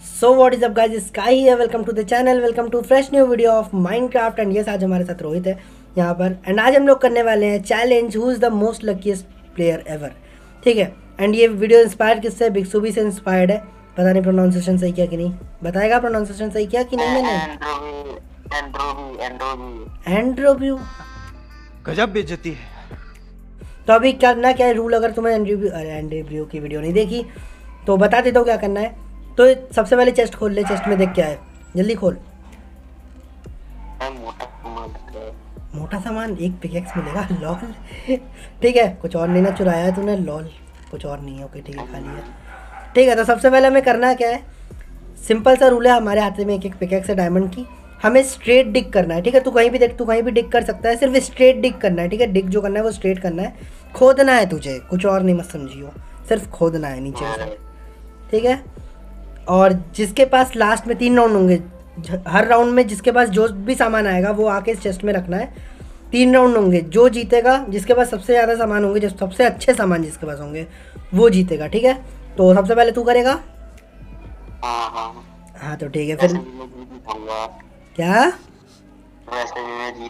So what is up guys Sky है welcome to the channel welcome to fresh new video of Minecraft and yes आज हमारे साथ रोहित है यहाँ पर। एंड आज हम लोग करने वाले हैं challenge who is the most luckiest player ever ठीक है? एंड ये वीडियो इंस्पायर किससे? है बिगसूबी से इंस्पायर्ड है। पता नहीं प्रोनाउंसिएशन सही किया कि नहीं। बताएगा प्रोनाउंसिएशन सही किया कि नहीं मैंने? एंड्रोवी एंड्रोवी एंड्रोव्यू गजब बेइज्जती है। तो अभी करना क्या है रूल अगर तुम्हें एंड्रीव्यू की वीडियो नहीं देखी तो बता देता हूँ क्या करना है। तो सबसे पहले चेस्ट खोल ले चेस्ट में देख क्या है। जल्दी खोल। मोटा सामान, एक पिकेक्स मिलेगा लॉल ठीक है, कुछ और नहीं ना चुराया है तूने लॉल कुछ और नहीं है ओके ठीक है खाली है ठीक है तो सबसे पहले हमें करना क्या है? सिंपल सा रूल है हमारे हाथ में एक एक पिकेक्स है डायमंड की। हमें स्ट्रेट डिग करना है, ठीक है? तू कहीं भी देख, तू कहीं भी डिग कर सकता है, सिर्फ़ स्ट्रेट डिग करना है, ठीक है? डिग जो करना है, वो स्ट्रेट करना है। खोदना है तुझे, कुछ और नहीं, मत समझियो। सिर्फ़ खोदना है नीचे ठीक है? और जिसके पास लास्ट में तीन राउंड होंगे हर राउंड में जिसके पास जो भी सामान आएगा वो आके इस चेस्ट में रखना है। तीन राउंड होंगे जो जीतेगा जिसके पास सबसे ज़्यादा सामान होंगे जिस सबसे अच्छे सामान जिसके पास होंगे वो जीतेगा ठीक है? तो सबसे पहले तू करेगा? हाँ हाँ। हाँ तो ठीक है फिर क्या? ही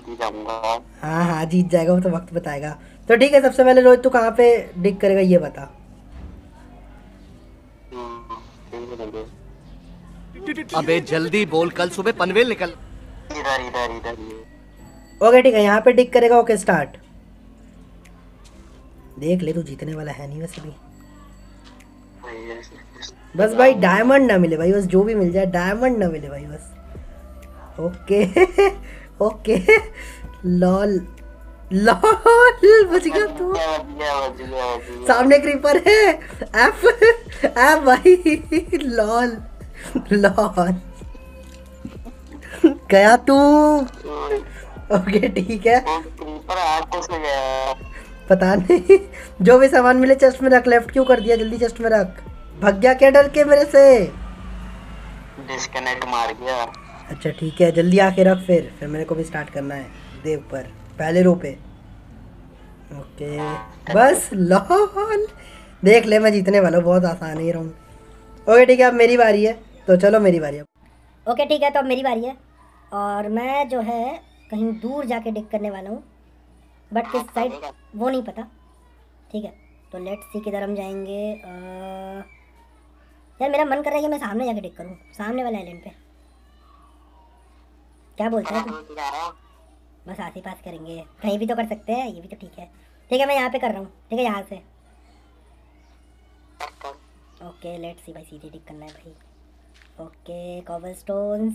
हाँ हाँ जीत जाएगा वो तो वक्त बताएगा। तो ठीक है सबसे पहले रोहित तू कहाँ पे डिग करेगा ये बता। ठीक अबे जल्दी बोल कल सुबह पनवेल निकल। इधर इधर इधर ओके ठीक है यहाँ पे डिग करेगा ओके स्टार्ट देख ले तू जीतने वाला है नहीं वैसे भी। बस भाई डायमंड ना मिले भाई बस जो भी मिल जाए डायमंड ना मिले भाई बस। ओके ओके लॉल लॉल बच गया तू। गया गया सामने क्रीपर है। एफ़ एफ़ भाई लॉल लॉल। गया तू। ओके ठीक है। पता नहीं जो भी सामान मिले चेस्ट में रख लेफ़्ट क्यों कर दिया? जल्दी चेस्ट में रख। भग गया क्या डर के मेरे से? डिस्कनेक्ट मार गया। अच्छा ठीक है जल्दी आके रख फिर। फिर मेरे को भी स्टार्ट करना है दे ऊपर पहले रो पे। ओके बस लॉल देख ले मैं जीतने वाला बहुत आसान ही राउंड ओके ठीक है अब मेरी बारी है। तो चलो मेरी बारी अब ओके ठीक है तो अब मेरी बारी है। और मैं जो है कहीं दूर जाके डिग करने वाला हूँ। बट किस साइड वो नहीं पता। ठीक है तो लेट्स सी किधर हम जाएँगे। अ, यार मेरा मन कर रहा है कि मैं सामने जाके डिग करूँ सामने वाले आइलैंड पे। क्या बोलते हैं रहा बस आस ही पास करेंगे। कहीं भी तो कर सकते हैं, ये भी तो ठीक है। ठीक है, मैं यहाँ पे कर रहा हूँ। ठीक है, यहाँ से। ओके लेट्स सी भाई, सीधे डिग करना है भाई। ओके कॉबल स्टोन्स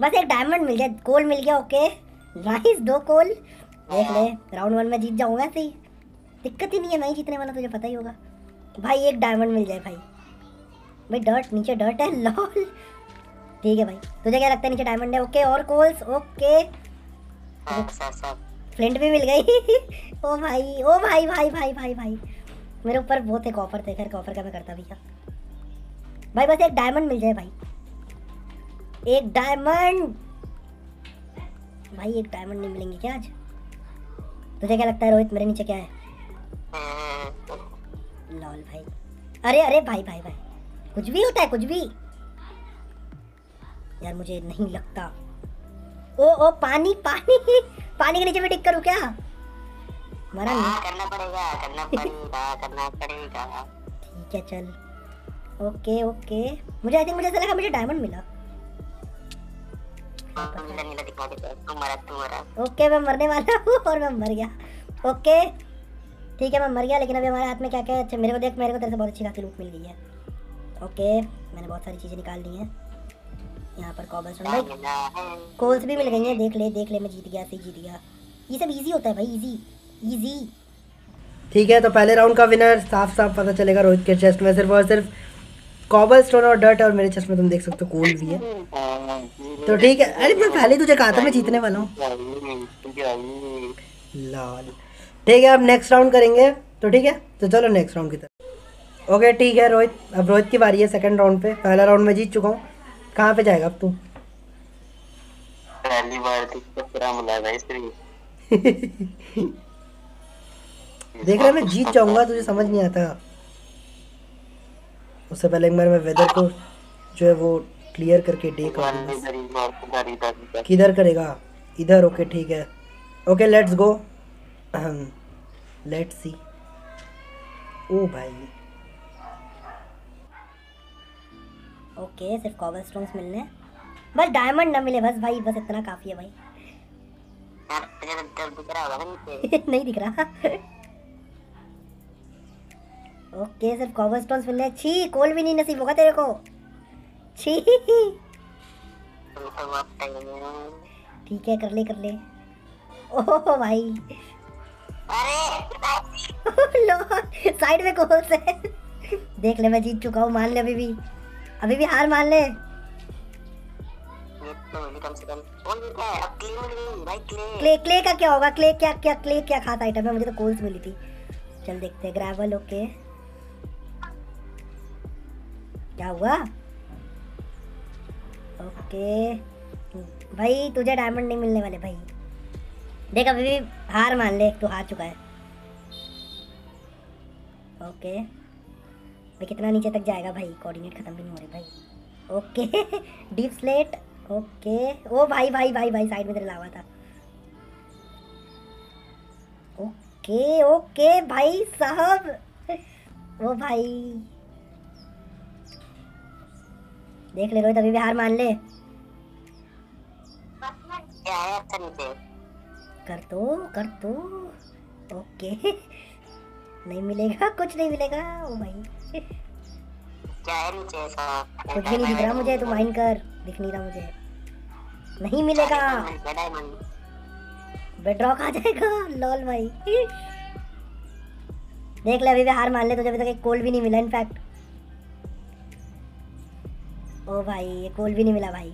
बस एक डायमंड मिल जाए कोल मिल गया ओके नाइस दो कोल देख ले राउंड वन में जीत जाऊँगा, सही। दिक्कत ही नहीं है मैं ही जीतने वाला, तुझे पता ही होगा। भाई, एक डायमंड मिल जाए भाई। भाई डर्ट नीचे डर्ट है लॉल ठीक है भाई, तुझे क्या लगता है, नीचे डायमंड है? ओके और कोल्स ओके फ्लिंट भी मिल गई। ओ भाई ओ भाई भाई भाई भाई भाई। मेरे ऊपर वो थे कॉपर थे, खैर कॉपर का मैं करता भैया भाई, बस एक डायमंड मिल जाए भाई। एक डायमंड भाई, एक डायमंड नहीं मिलेंगे क्या आज? तुझे क्या लगता है, रोहित, मेरे नीचे क्या है? लॉल भाई। अरे अरे भाई भाई भाई। कुछ भी होता है, कुछ भी। यार, मुझे नहीं लगता। ओ ओ पानी पानी। पानी के नीचे भी टिक करूँ क्या? मरा नहीं। करना पड़ेगा करना पड़ेगा करना पड़ेगा। ठीक है चल। Okay okay. मुझे आई थिंक मुझे ऐसा लगा मुझे डायमंड मिला। तुम्हारा ओके मैं मरने वाला हूँ और मैं मर गया। ओके। ठीक है मैं मर गया लेकिन अभी हमारे हाथ में क्या क्या है? अच्छा मेरे को देख मेरे को तेरे से बहुत अच्छी खासी लूट मिल गई है। ओके मैंने बहुत सारी चीज़ें निकाल ली हैं। यहाँ पर कॉबल भाई कोल्स भी मिल गई हैं। देख ले देख ले, मैं जीत गया सही जीत गया। ये सब इजी होता है भाई इजी इजी ठीक है तो पहले राउंड का विनर साफ़ साफ़ पता चलेगा रोहित के चेस्ट में। सिर्फ़ और सिर्फ़ कॉबल स्टोन और डर्ट और मेरे चेस्ट में तुम देख सकते हो कोल भी है। तो ठीक है, अरे मैं पहले तुझे कहा था, मैं जीतने वाला हूँ। लाल। ठीक है, अब नेक्स्ट राउंड करेंगे। तो ठीक है तो चलो नेक्स्ट राउंड की तरफ़। ओके ठीक है, रोहित। अब रोहित की बारी है सेकंड राउंड पे। पहला राउंड में जीत चुका हूँ। कहाँ पे जाएगा अब तू? पहली बार तो देख रहा मैं जीत जाऊँगा तुझे समझ नहीं आता। उससे पहले एक बार मैं वेदर को जो है वो क्लियर करके डे कर किधर करेगा? इधर ओके ठीक है। Okay let's go let's see ओ भाई। ओके सिर्फ़ कॉबल स्टोन्स मिलने। बस डायमंड ना मिले, बस भाई, बस इतना काफ़ी है भाई। नहीं दिख रहा। ओके सिर्फ़ कॉबल स्टोन्स मिलने छी, कोल भी नहीं नसीब होगा तेरे को। छी। ठीक है, कर ले कर ले। ओह, भाई। अरे साइड में कोल से देख ले, मैं जीत चुका हूँ, मान ले अभी भी। अभी भी हार मान ले। तो क्ले क्ले का क्या होगा? क्ले क्या क्या, क्ले क्या खास आइटम है? मुझे तो कोल्स मिली थी। चल देखते हैं ग्रेवल ओके क्या हुआ? ओके भाई, तुझे डायमंड नहीं मिलने वाले, भाई। देख, अभी भी हार मान ले तू हार चुका है। ओके भाई कितना नीचे तक जाएगा भाई? कोऑर्डिनेट खत्म भी नहीं हो रहे भाई। ओके डीप स्लेट ओके ओ भाई भाई भाई भाई साइड में तेरे लावा था। ओके ओके भाई साहब। ओ भाई। देख ले रोहित अभी भी हार मान ले। कर दो कर दो ओके नहीं मिलेगा कुछ नहीं मिलेगा ओ भाई कुछ भी नहीं दिख रहा मुझे तू माइन कर दिख नहीं रहा मुझे। नहीं मिलेगा। बेड्रॉक आ जाएगा लॉल भाई देख ले अभी भी हार मान ले तुझे अभी तक एक कोल भी नहीं मिला इनफैक्ट ओ भाई ये कोल भी नहीं मिला भाई।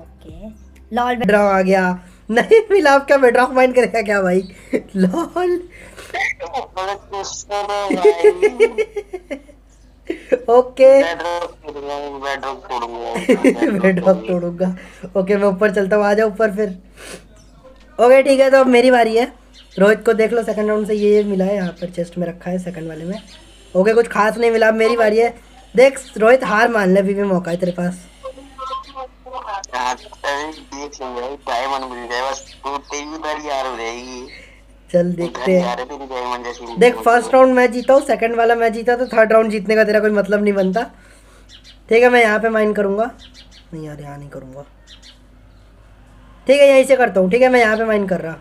ओके लॉल बेड्रॉक आ गया। नहीं मिला आपका बेड्रॉक माइंड करेगा क्या भाई? लॉल ओके बेड्रॉक तोड़ूँगा। ओके मैं ऊपर चलता हूँ। आ जाओ ऊपर फिर। ओके ठीक है तो अब मेरी बारी है। रोहित को देख लो सेकंड राउंड से ये मिला है, यहाँ पर चेस्ट में रखा है सेकंड वाले में। ओके कुछ खास नहीं मिला मेरी बारी है। देख, रोहित हार मान ले, अभी भी मौका है तेरे पास। डायमंड मिल जाए बस तू तेरी बारी यार हो रहेगी चल देखते हैं। देख फ़र्स्ट राउंड मैं जीता हूँ सेकंड वाला मैं जीता तो थर्ड राउंड जीतने का तेरा कोई मतलब नहीं बनता। ठीक है मैं यहाँ पे माइन करूँगा। नहीं यार यहाँ नहीं करूँगा। ठीक है यहीं से करता हूँ ठीक है मैं यहाँ पे माइन कर रहा।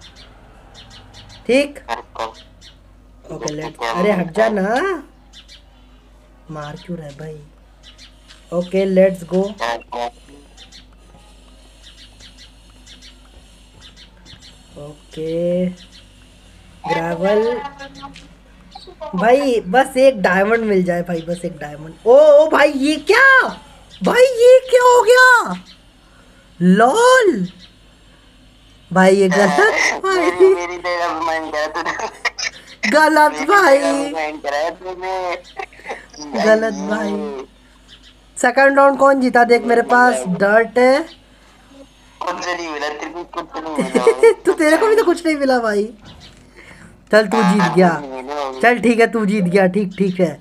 ठीक? ओके लेट अरे हट जा ना। मार क्यों रहा है भाई? Okay let's go okay. Gravel. भाई बस एक डायमंड मिल जाए भाई बस एक डायमंड ओ ओ भाई ये क्या? भाई ये क्या हो गया? लॉल भाई ये गलत भाई। गलत भाई। गलत भाई। सेकंड राउंड कौन जीता? देख मेरे पास डर्ट है। कुछ नहीं मिला तेरे को कुछ नहीं मिला। तो तेरे को भी तो कुछ नहीं मिला भाई। चल तू जीत गया। चल ठीक है तू जीत गया ठीक ठीक है।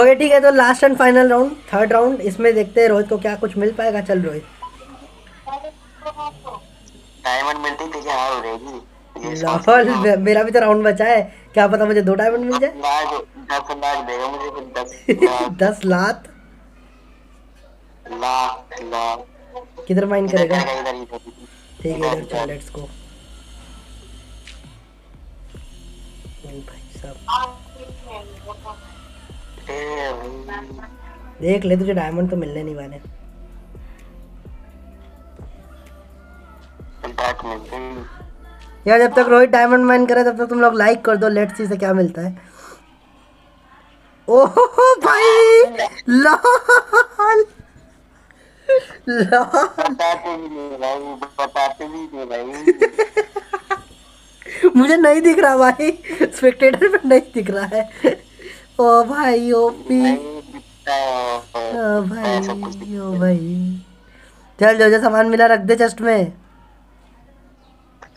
ओके ठीक है तो last and final round third round इसमें देखते हैं रोहित को क्या कुछ मिल पाएगा। चल रोहित। डायमंड मिलती तुझे हार हो रहेगी मेरा भी तो राउंड बचा है। क्या पता मुझे दो डायमंड मिल जाए। दस लाख देगा मुझे दस दस लाख? लाख लाख। किधर माइन करेगा? ठीक है इधर चल। लेट्स गो भाई साहब देख ले तुझे डायमंड तो मिलने नहीं वाले। यार जब तक रोहित डायमंड माइन करे तब तक तुम लोग लाइक कर दो लेट्स सी से क्या मिलता है। ओहो भाई! लॉल! बताते भी नहीं भाई बताते भी नहीं भाई मुझे नहीं दिख रहा भाई। स्पेक्टेटर पे नहीं दिख रहा है। ओ भाई दिखता है। ओ भाई ओ भाई। चल जो जो सामान मिला रख दे चेस्ट में।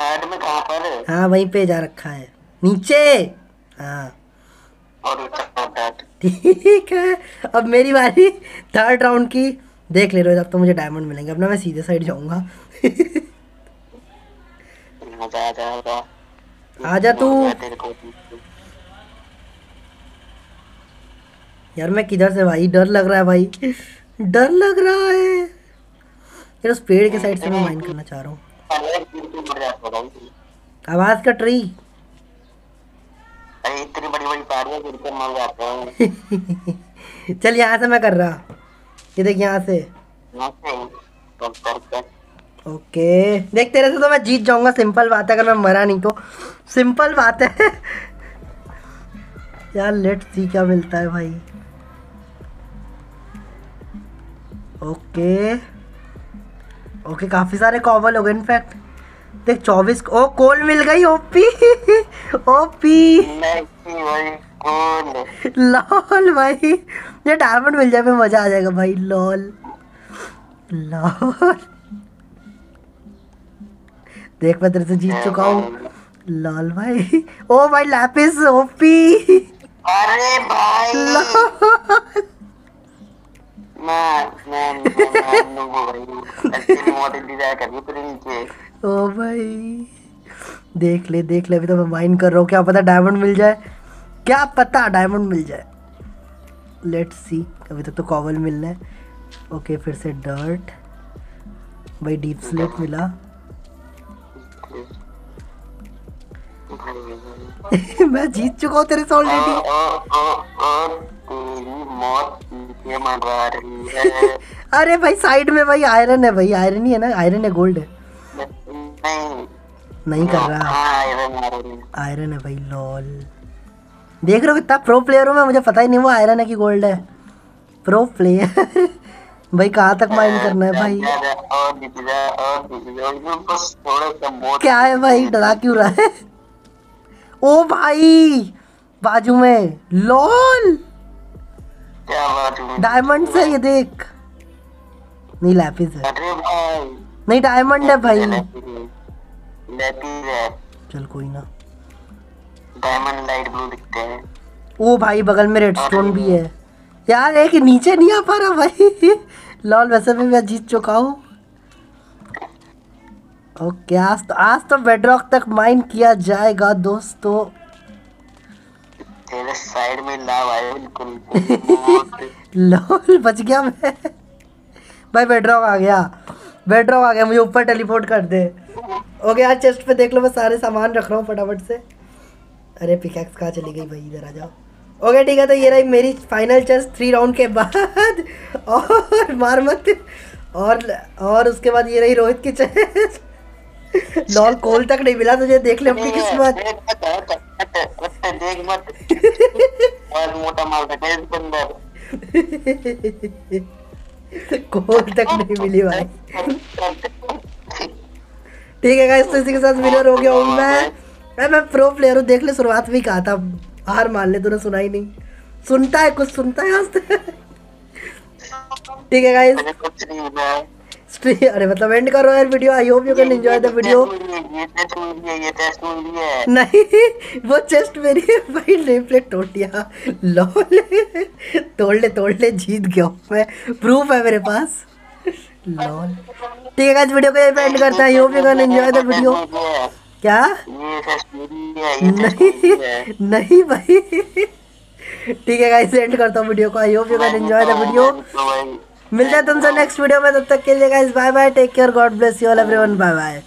में कहाँ पर हाँ? वहीं पे जा रखा है। नीचे। हाँ। और ठीक है। अब मेरी बारी थर्ड राउंड की। देख ले रहे हो अब तो मुझे डायमंड मिलेंगे अब ना मैं सीधे साइड जाऊँगा। आजा आजा आजा तू। यार मैं किधर से भाई? डर लग रहा है भाई। डर लग रहा है। यार उस पेड़ के साइड से मैं माइन करना चाह रहा हूँ। आवाज़ का ट्री अरे इतनी बड़ी बड़ी पहाड़ियाँ गिर के मर जाते हैं। चल यहाँ से मैं कर रहा। ये देख यहाँ से ओके। देख तेरे से तो मैं जीत जाऊँगा सिंपल बात है अगर मैं मरा नहीं तो। सिंपल बात है। यार लेट्स सी क्या मिलता है भाई। ओके। ओके काफ़ी सारे कॉबल हो गए इनफैक्ट देख चौबीस ओ कोल मिल गई ओपी ओपी लॉल भाई ये डायमंड मिल जाए मज़ा आ जाएगा भाई लॉल लॉल देख मैं तेरे से जीत चुका हूँ। लॉल भाई। ओ भाई लैपिस ओपी। अरे भाई। लॉल ओ भाई। देख ले देख ले अभी तो मैं माइन कर रहा हूँ। क्या पता डायमंड मिल जाए। क्या पता डायमंड मिल जाए। लेट्स सी अभी तक तो कॉवल मिलना है। ओके फिर से डर्ट भाई डीप स्लेट मिला। मैं जीत चुका हूँ तेरे से ऑलरेडी है। अरे भाई साइड में भाई आयरन है भाई आयरन ही है ना आयरन है गोल्ड है। नहीं कर रहा। हाँ आयरन आयरन है। भाई लॉल देख रहे हो कितना प्रो प्लेयर हूँ मैं मुझे पता ही नहीं वो आयरन है कि गोल्ड है। प्रो प्लेयर भाई कहाँ तक माइन करना है भाई? क्या है भाई? डरा क्यों रहा है? ओ भाई बाजू में। लॉल डायमंड से ये देख। नहीं लैपिस है। नहीं डायमंड है भाई। है। चल कोई ना। डायमंड लाइट ब्लू दिखते हैं। ओ भाई बगल में रेडस्टोन भी है। यार एक नीचे नहीं आ पा रहा भाई। लॉल वैसे भी मैं जीत चुका हूँ। ओके आज तो आज तो बेडरॉक तक माइन किया जाएगा दोस्तों। तेरे साइड में लाव आया बिल्कुल। लॉल बच गया मैं। भाई बेडरॉक आ गया। बेडरॉक आ गया मुझे ऊपर टेलीपोर्ट कर दे। ओके यार चेस्ट पे देख लो मैं सारे सामान रख रहा हूँ फटाफट से। अरे पिकैक्स कहाँ चली गई भाई? इधर आ जाओ। ओके ठीक है तो ये रही मेरी फाइनल चेस्ट थ्री राउंड के बाद। और मार मत। और और उसके बाद ये रही रोहित की चेस्ट लॉल कोल तक नहीं मिला तुझे देख ले अपनी किस्मत। देख मत मोटा माल कोल तक नहीं मिली भाई। ठीक है गाइस तो इसी के साथ विनर हो गया हूँ मैं। मैं मैं प्रो प्लेयर हूँ देख ले शुरुआत में ही कहा था हार मान ले तूने सुना ही नहीं। सुनता है कुछ सुनता है तक। ठीक है गाइस अरे मतलब एंड करो यार video I hope you can enjoy the video ये टेस्ट मिली ये टेस्ट मिली नहीं वो चेस्ट मेरी है भाई नेम प्लेट तोड़ दिया लॉल तोड़ ले तोड़ ले जीत गया मैं। प्रूफ है मेरे पास। लॉल ठीक है गाइस वीडियो को यहीं पे एंड करते हैं। Hope you can enjoy the video क्या? नहीं नहीं भाई। ठीक है गाइस एंड करता हूँ वीडियो को। I hope you can enjoy the video मिलते हैं तुमसे नेक्स्ट वीडियो में। तब तक के लिए guys bye bye take care God bless you all everyone bye bye